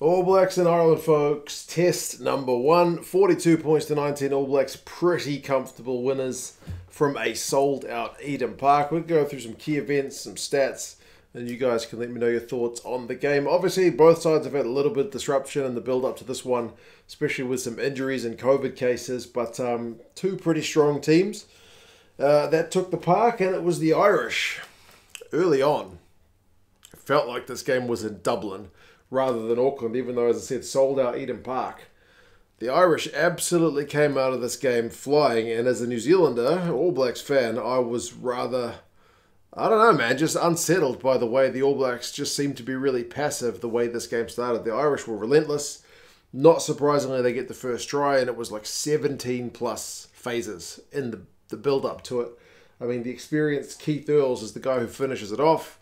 All Blacks in Ireland, folks. Test number one 42 points to 19. All Blacks pretty comfortable winners from a sold out Eden Park. We'll go through some key events, some stats, and you guys can let me know your thoughts on the game. Obviously, both sides have had a little bit of disruption in the build up to this one, especially with some injuries and COVID cases, but um, two pretty strong teams uh, that took the park, and it was the Irish early on. It felt like this game was in Dublin rather than Auckland, even though, as I said, sold out Eden Park. The Irish absolutely came out of this game flying, and as a New Zealander, All Blacks fan, I was rather, I don't know, man, just unsettled by the way the All Blacks just seemed to be really passive the way this game started. The Irish were relentless. Not surprisingly, they get the first try, and it was like 17 plus phases in the, the build up to it. I mean, the experienced Keith Earls is the guy who finishes it off.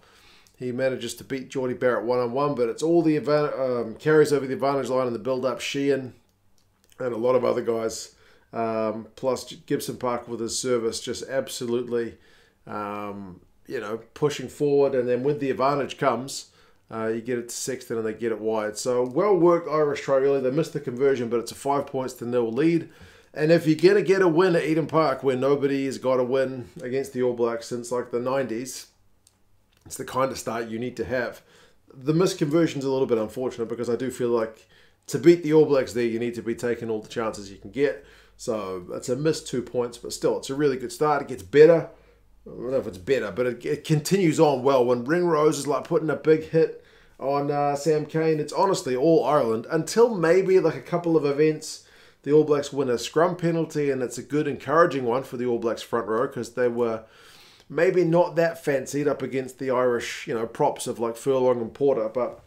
He manages to beat Jordie Barrett one on one, but it's all the um, carries over the advantage line in the build up. Sheehan and a lot of other guys, um, plus Gibson Park with his service, just absolutely, um, you know, pushing forward. And then when the advantage comes, uh, you get it to Sexton and they get it wide. So well worked Irish try early. They missed the conversion, but it's a five points to nil lead. And if you're going to get a win at Eden Park where nobody has got a win against the All Blacks since like the 90s, it's the kind of start you need to have. The misconversion's a little bit unfortunate because I do feel like to beat the All Blacks there, you need to be taking all the chances you can get. So it's a missed two points, but still, it's a really good start. It gets better. I don't know if it's better, but it, it continues on well. When Ringrose is like putting a big hit on uh, Sam Cane, it's honestly all Ireland until maybe like a couple of events. The All Blacks win a scrum penalty, and it's a good, encouraging one for the All Blacks front row because they were maybe not that fancied up against the Irish, you know, props of like Furlong and Porter, but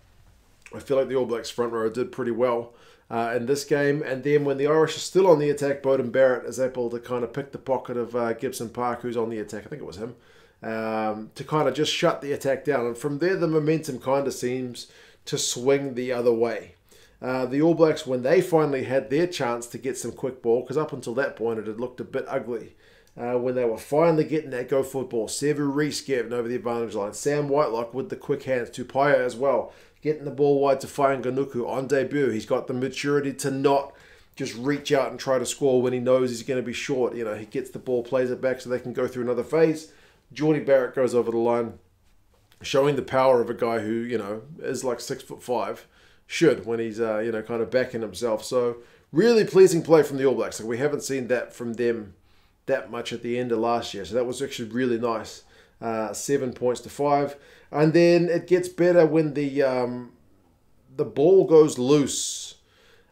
I feel like the All Blacks front row did pretty well uh, in this game. And then when the Irish are still on the attack, Beauden Barrett is able to kind of pick the pocket of uh, Gibson Park, who's on the attack. I think it was him. Um, to kind of just shut the attack down. And from there, the momentum kind of seems to swing the other way. Uh, the All Blacks, when they finally had their chance to get some quick ball, because up until that point it had looked a bit ugly, uh, when they were finally getting that go football. Sevu Reece getting over the advantage line. Sam Whitelock with the quick hands. Tupaea as well. Getting the ball wide to Fainga'anuku on debut. He's got the maturity to not just reach out and try to score when he knows he's going to be short. You know, he gets the ball, plays it back so they can go through another phase. Jordie Barrett goes over the line, showing the power of a guy who, you know, is like six foot five, should when he's, uh, you know, kind of backing himself. So, really pleasing play from the All Blacks. Like, we haven't seen that from them that much at the end of last year. So that was actually really nice. Uh, seven points to five, and then it gets better when the um, the ball goes loose.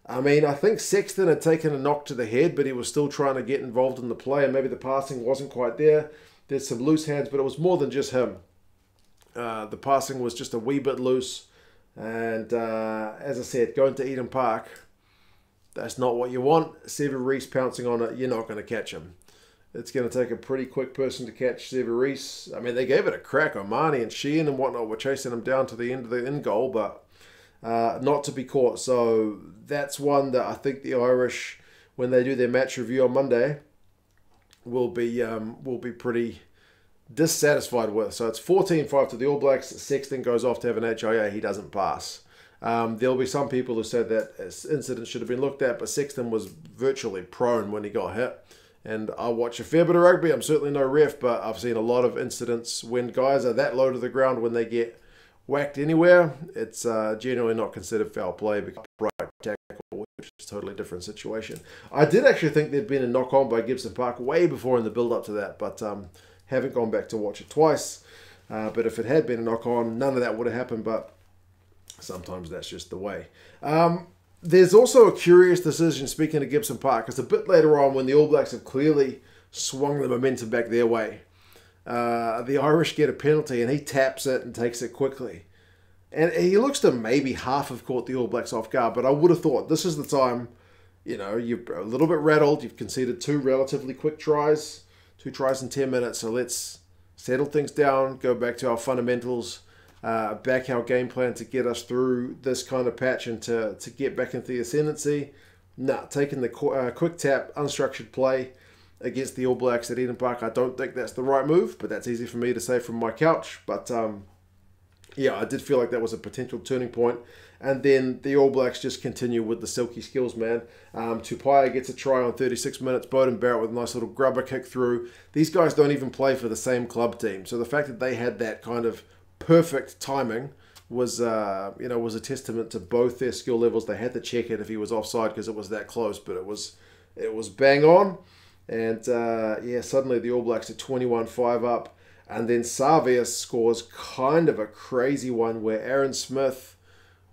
I mean, I think Sexton had taken a knock to the head, but he was still trying to get involved in the play, and maybe the passing wasn't quite there. There's some loose hands, but it was more than just him. Uh, the passing was just a wee bit loose, and uh, as I said, going to Eden Park, that's not what you want. Sevu Reece pouncing on it, you're not going to catch him. It's going to take a pretty quick person to catch Reece. I mean, they gave it a crack. Marnie and Sheehan and whatnot were chasing him down to the end of the end goal, but uh, not to be caught. So that's one that I think the Irish, when they do their match review on Monday, will be um, will be pretty dissatisfied with. So it's 14-5 to the All Blacks. Sexton goes off to have an HIA. He doesn't pass. Um, there'll be some people who said that incident should have been looked at, but Sexton was virtually prone when he got hit and I watch a fair bit of rugby. I'm certainly no ref, but I've seen a lot of incidents when guys are that low to the ground when they get whacked anywhere. It's uh, generally not considered foul play because right tackle, which is a totally different situation. I did actually think there'd been a knock on by Gibson Park way before in the build up to that, but um, haven't gone back to watch it twice. Uh, but if it had been a knock on, none of that would have happened. But sometimes that's just the way. Um, there's also a curious decision, speaking of Gibson Park, because a bit later on, when the All Blacks have clearly swung the momentum back their way, uh, the Irish get a penalty and he taps it and takes it quickly. And he looks to maybe half have caught the All Blacks off guard, but I would have thought this is the time, you know, you're a little bit rattled. You've conceded two relatively quick tries, two tries in 10 minutes. So let's settle things down, go back to our fundamentals uh, back our game plan to get us through this kind of patch and to, to get back into the ascendancy. Nah, taking the uh, quick tap, unstructured play against the All Blacks at Eden Park, I don't think that's the right move, but that's easy for me to say from my couch. But um, yeah, I did feel like that was a potential turning point. And then the All Blacks just continue with the silky skills, man. Um, Tupaea gets a try on 36 minutes. Beauden Barrett with a nice little grubber kick through. These guys don't even play for the same club team. So the fact that they had that kind of perfect timing was uh, you know was a testament to both their skill levels. They had to check it if he was offside because it was that close, but it was it was bang on. And uh, yeah, suddenly the All Blacks are 21-5 up. And then Savea scores kind of a crazy one where Aaron Smith,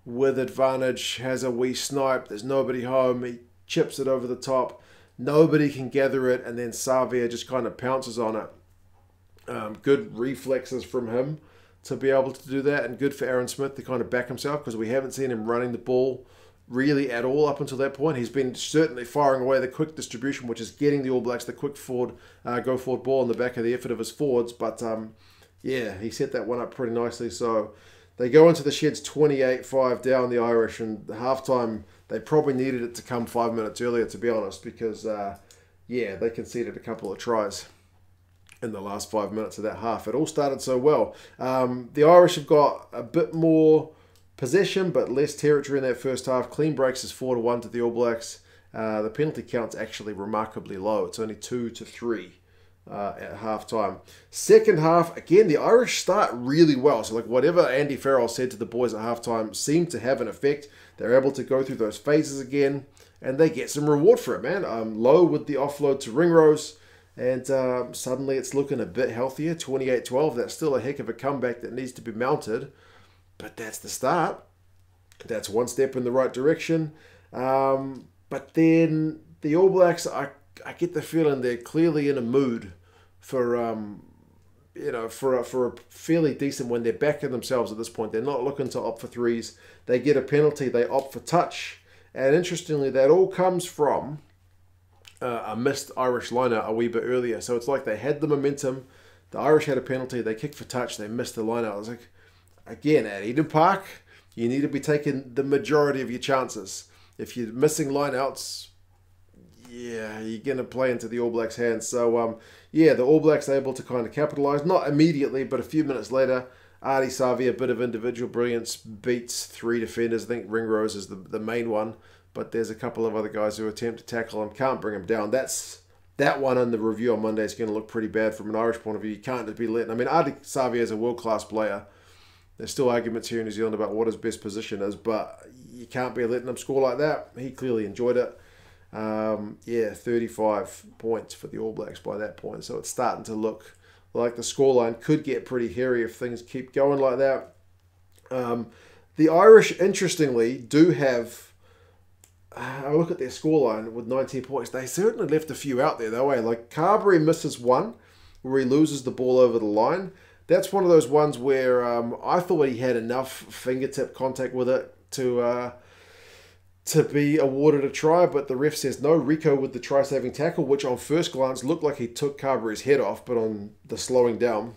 with advantage, has a wee snipe. There's nobody home. He chips it over the top. Nobody can gather it. And then Savea just kind of pounces on it. Um, good reflexes from him to be able to do that, and good for Aaron Smith to kind of back himself because we haven't seen him running the ball really at all up until that point. He's been certainly firing away the quick distribution, which is getting the All Blacks the quick forward, uh, go forward ball in the back of the effort of his forwards. But um, yeah, he set that one up pretty nicely. So they go into the sheds 28 5 down the Irish, and the halftime, they probably needed it to come five minutes earlier, to be honest, because uh, yeah, they conceded a couple of tries in the last five minutes of that half. It all started so well. Um, the Irish have got a bit more possession, but less territory in that first half. Clean breaks is four to one to the All Blacks. Uh, the penalty count's actually remarkably Lowe. It's only two to three uh, at half time. Second half, again, the Irish start really well. So, like whatever Andy Farrell said to the boys at halftime seemed to have an effect. They're able to go through those phases again, and they get some reward for it, man. Um, low with the offload to Ringrose. And uh, suddenly it's looking a bit healthier. 28 12. That's still a heck of a comeback that needs to be mounted. But that's the start. That's one step in the right direction. Um, but then the All Blacks, I, I get the feeling they're clearly in a mood for um, you know for a, for a fairly decent when they're backing themselves at this point. They're not looking to opt for threes. They get a penalty. They opt for touch. And interestingly, that all comes from uh, a missed Irish liner a wee bit earlier. So it's like they had the momentum. The Irish had a penalty. They kicked for touch. They missed the liner. I was like, again, at Eden Park, you need to be taking the majority of your chances. If you're missing lineouts, yeah, you're going to play into the All Blacks' hands. So, um, yeah, the All Blacks able to kind of capitalise, not immediately, but a few minutes later. Ardie Savea, a bit of individual brilliance, beats three defenders. I think Ringrose is the, the main one but there's a couple of other guys who attempt to tackle him, can't bring him down. That's that one in the review on Monday is going to look pretty bad from an Irish point of view. You can't be letting. I mean, Ardie Savea is a world class player. There's still arguments here in New Zealand about what his best position is, but you can't be letting him score like that. He clearly enjoyed it. Um, yeah, 35 points for the All Blacks by that point. So it's starting to look like the scoreline could get pretty hairy if things keep going like that. Um, the Irish, interestingly, do have I look at their scoreline with 19 points. They certainly left a few out there, though. Eh? Like Carbery misses one where he loses the ball over the line. That's one of those ones where um, I thought he had enough fingertip contact with it to uh, to be awarded a try, but the ref says no. Rieko with the try-saving tackle, which on first glance looked like he took Carbery's head off, but on the slowing down,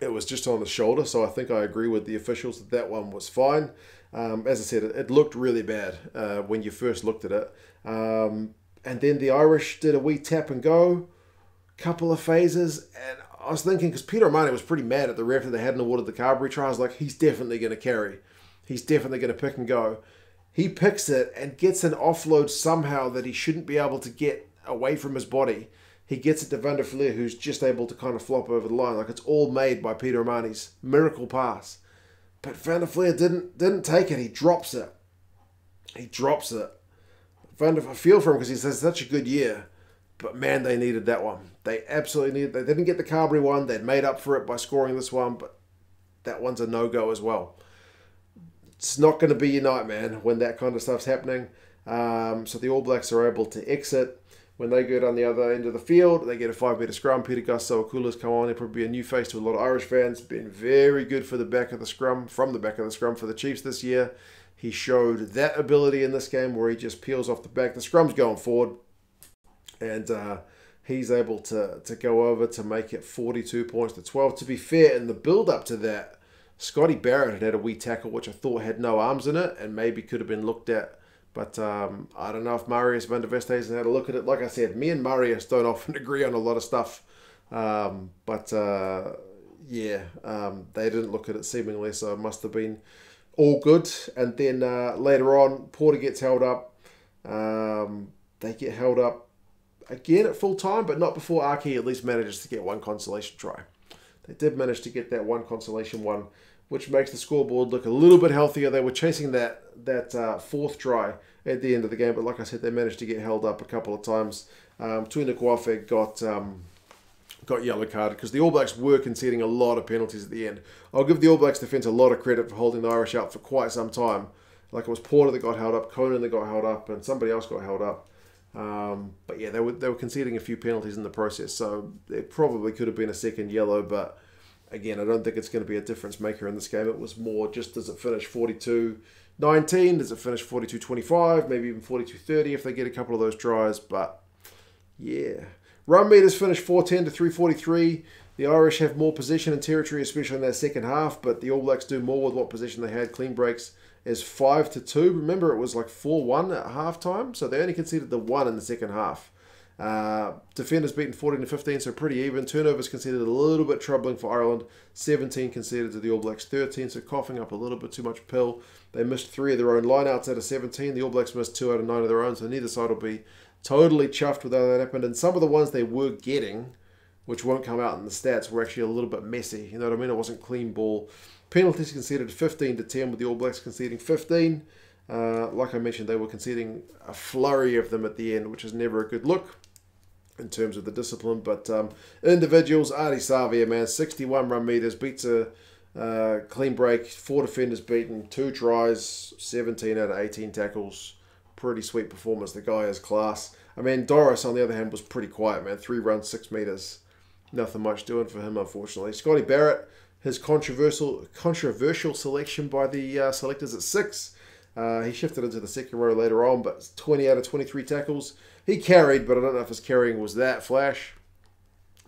it was just on the shoulder. So I think I agree with the officials that that one was fine. Um, as I said, it, it looked really bad uh, when you first looked at it. Um, and then the Irish did a wee tap and go, couple of phases, and I was thinking because Peter O'Mahony was pretty mad at the ref that they hadn't awarded the Carbery try. I was like, he's definitely going to carry. He's definitely going to pick and go. He picks it and gets an offload somehow that he shouldn't be able to get away from his body. He gets it to Van der Flier, who's just able to kind of flop over the line. Like it's all made by Peter O'Mahony's miracle pass. But Van der Flier didn't didn't take it. He drops it. He drops it. Van der, I feel for him because he says such a good year. But man, they needed that one. They absolutely needed. They didn't get the Carbery one. They'd made up for it by scoring this one, but that one's a no go as well. It's not going to be your night, man, when that kind of stuff's happening. Um, so the All Blacks are able to exit. When they go down the other end of the field, they get a five metre scrum. Pita Gus Sowakula's come on. He'll probably be a new face to a lot of Irish fans. Been very good for the back of the scrum, from the back of the scrum for the Chiefs this year. He showed that ability in this game where he just peels off the back. The scrum's going forward. And uh, he's able to, to go over to make it 42 points to 12. To be fair, in the build up to that, Scotty Barrett had had a wee tackle which I thought had no arms in it and maybe could have been looked at but um, I don't know if Marius van der Westhuizen had a look at it. Like I said, me and Marius don't often agree on a lot of stuff. Um, but uh, yeah, um, they didn't look at it seemingly, so it must have been all good. And then uh, later on, Porter gets held up. Um, they get held up again at full time, but not before Archie at least manages to get one consolation try. They did manage to get that one consolation one, which makes the scoreboard look a little bit healthier. They were chasing that that uh, fourth try at the end of the game, but like I said, they managed to get held up a couple of times. Um, Tu'inukuafe got um, got yellow carded because the All Blacks were conceding a lot of penalties at the end. I'll give the All Blacks defence a lot of credit for holding the Irish out for quite some time. Like it was Porter that got held up, Conan that got held up, and somebody else got held up. Um, but yeah, they were they were conceding a few penalties in the process, so it probably could have been a second yellow. But again, I don't think it's going to be a difference maker in this game. It was more just does it finish 42 19? Does it finish 42 25? Maybe even 42 30 if they get a couple of those tries. But yeah. Run meters finished 410 to 343. The Irish have more possession and territory, especially in their second half, but the All Blacks do more with what possession they had. Clean breaks is 5 to 2. Remember, it was like 4 1 at half time, so they only conceded the 1 in the second half. Uh, defenders beaten 14 to 15, so pretty even. Turnovers conceded a little bit troubling for Ireland. 17 conceded to the All Blacks, 13, so coughing up a little bit too much pill. They missed three of their own lineouts out of 17. The All Blacks missed two out of nine of their own, so neither side will be totally chuffed with how that happened. And some of the ones they were getting, which won't come out in the stats, were actually a little bit messy. You know what I mean? It wasn't clean ball. Penalties conceded 15 to 10, with the All Blacks conceding 15. Uh, like I mentioned, they were conceding a flurry of them at the end, which is never a good look in terms of the discipline. But um, individuals, Ardie Savea, man, 61 run meters, beats a uh, clean break, four defenders beaten, two tries, 17 out of 18 tackles. Pretty sweet performance. The guy has class. I mean, Doris, on the other hand, was pretty quiet, man. Three runs, six meters. Nothing much doing for him, unfortunately. Scotty Barrett, his controversial controversial selection by the uh, selectors at six. Uh, he shifted into the second row later on, but 20 out of 23 tackles. He carried, but I don't know if his carrying was that flash.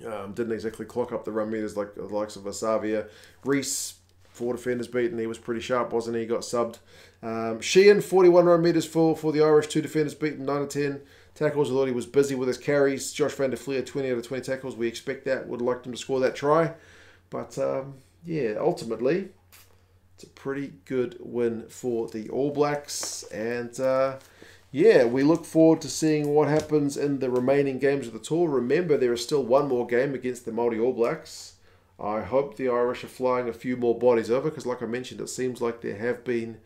Um, didn't exactly clock up the run meters like the likes of Asavia. Reece, four defenders beaten. He was pretty sharp, wasn't he? He got subbed. Um, Sheehan, 41 run meters for, for the Irish. Two defenders beaten, 9 to 10 tackles. Although he was busy with his carries. Josh van der Flier, 20 out of 20 tackles. We expect that. Would like him to score that try. But um, yeah, ultimately, it's a pretty good win for the All Blacks. And. Uh, yeah, we look forward to seeing what happens in the remaining games of the tour. Remember, there is still one more game against the Māori All Blacks. I hope the Irish are flying a few more bodies over because, like I mentioned, it seems like there have been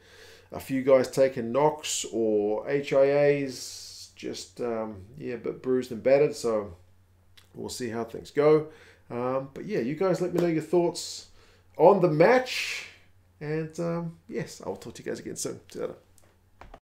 a few guys taking knocks or HIAs, just, um, yeah, but bruised and battered. So we'll see how things go. Um, but yeah, you guys let me know your thoughts on the match. And um, yes, I'll talk to you guys again soon. See you later.